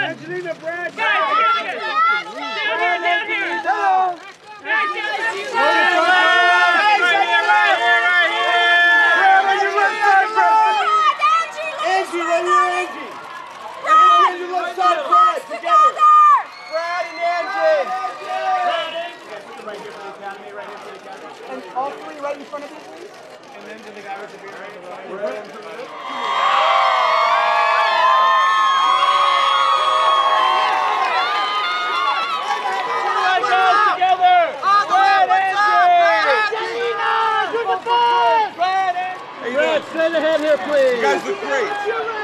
Angelina, Brad. Guys, together, guys. Down here, down here. Hello. Guys, guys, here, right here, here. Brad, where's your left side, Brad? Angie, right here, Angie. Angie, on your left Brad, together. Brad and Angie. And all three right in front of you, please. And then to the guy with the beard right Brad, straight ahead here, please. You guys look great.